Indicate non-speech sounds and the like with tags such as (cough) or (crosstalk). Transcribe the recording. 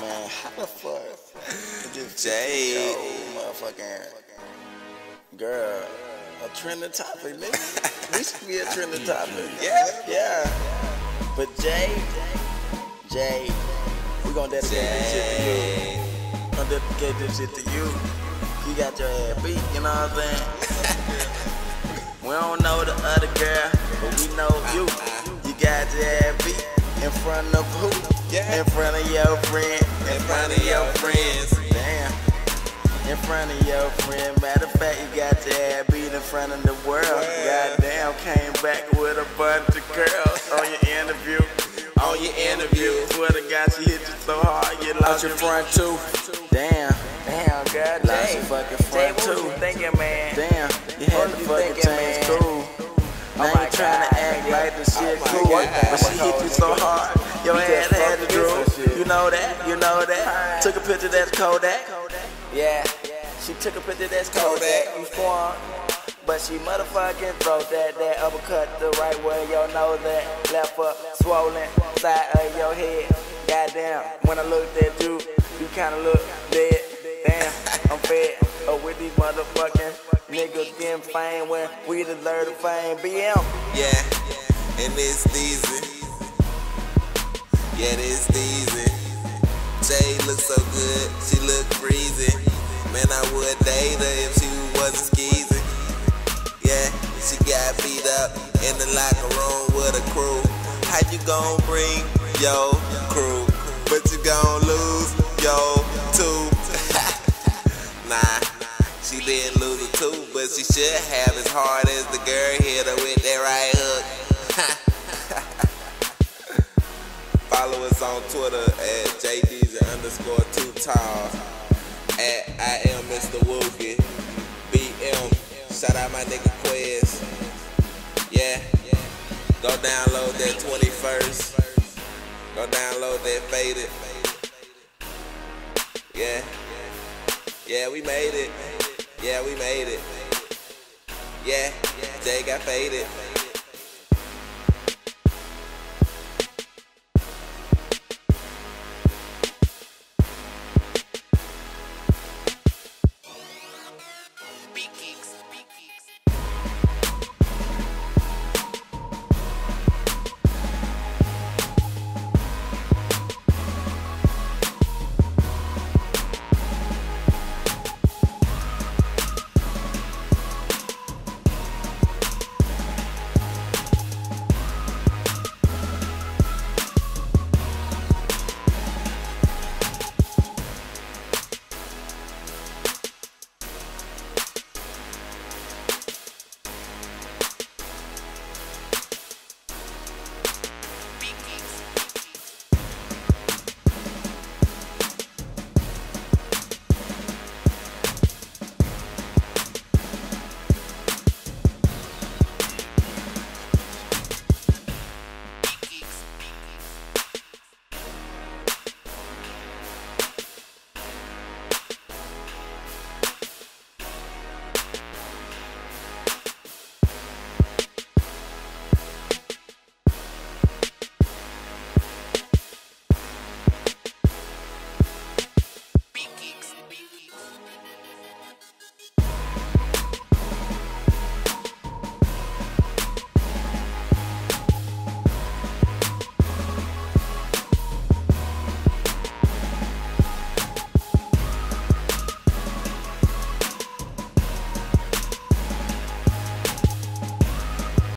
Man, how the fuck did Jay. motherfucking girl a trending topic, nigga? we should be a trending (laughs) topic. Yeah. Yeah. But Jay, Jay, we gonna dedicate this shit to you. Gonna dedicate this shit to you. You got your ass beat, you know what I'm saying? (laughs) we don't know the other girl, but we know you. Uh-huh. You got your ass beat in front of who? Yeah. In front of your friend. In front of your friends. Damn. In front of your friend. Matter of fact, you got your ass beat in front of the world. Goddamn, came back with a bunch of girls on your interview. On your interview. To God, she hit you so hard, you lost your front too. Damn. Damn, God, lost your fucking front Jay, what too. you thinking, man? Damn, you had What to you fucking thinking, change man? school. Oh now you trying to act like the oh shit Oh cool, Took a picture that's Kodak. Yeah, she took a picture that's Kodak. You form, but she motherfucking throw that that uppercut the right way. Yo know that left foot swollen side of your head. Goddamn, when I looked at you, you kinda look dead. Damn, I'm fed up with these motherfucking niggas getting fame when we deserve the fame. BM. Yeah, and it's easy. Yeah, it's easy. She. Man, I would date her if she wasn't skeezy. Yeah, she got beat up in the locker room with a crew. How you gon' bring yo crew, but you gon' lose yo two? (laughs) nah, she didn't lose a two, but she should have as hard as the girl hit her with that right hook. (laughs) Follow us on Twitter at jdeezy underscore too tall. At I am Mr. Woogie. BM. Shout out my nigga Quez. Yeah. Go download that 21st. Go download that Faded. Yeah. Yeah, we made it. Yeah, we made it. Yeah. Jay got faded. Geek